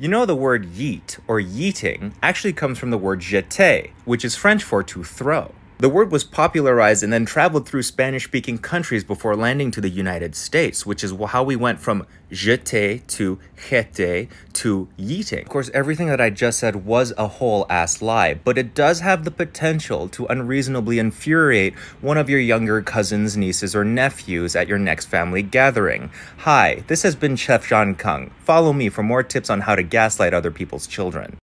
You know the word yeet or yeeting actually comes from the word jeter, which is French for to throw. The word was popularized and then traveled through Spanish speaking countries before landing to the United States, which is how we went from jeté to jete to yeeting. Of course, everything that I just said was a whole ass lie, but it does have the potential to unreasonably infuriate one of your younger cousins, nieces, or nephews at your next family gathering. Hi, this has been Chef Jon Kung. Follow me for more tips on how to gaslight other people's children.